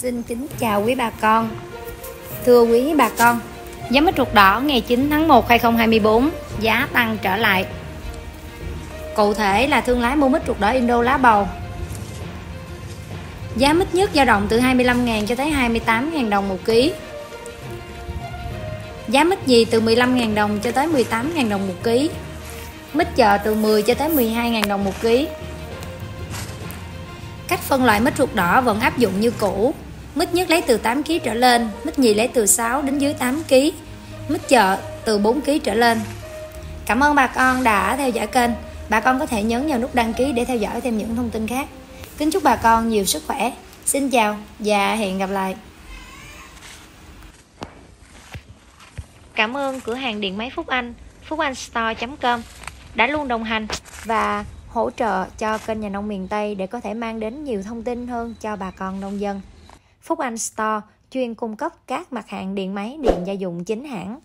Xin kính chào quý bà con. Thưa quý bà con, Giá mít ruột đỏ ngày 9 tháng 1 2024 Giá tăng trở lại. Cụ thể là thương lái mua mít ruột đỏ Indo lá bầu. Giá mít nhất dao động từ 25.000 cho tới 28.000 đồng một ký. Giá mít gì từ 15.000 đồng cho tới 18.000 đồng một ký. Mít chợ từ 10 cho tới 12.000 đồng một ký. Cách phân loại mít ruột đỏ vẫn áp dụng như cũ. Mít nhất lấy từ 8 kg trở lên, mít nhì lấy từ 6 đến dưới 8 kg, mít chợ từ 4 kg trở lên. Cảm ơn bà con đã theo dõi kênh. Bà con có thể nhấn vào nút đăng ký để theo dõi thêm những thông tin khác. Kính chúc bà con nhiều sức khỏe. Xin chào và hẹn gặp lại. Cảm ơn cửa hàng điện máy Phúc Anh, phucanstore.com đã luôn đồng hành và hỗ trợ cho kênh nhà nông miền Tây để có thể mang đến nhiều thông tin hơn cho bà con nông dân. Phúc Anh Store chuyên cung cấp các mặt hàng điện máy, điện gia dụng chính hãng.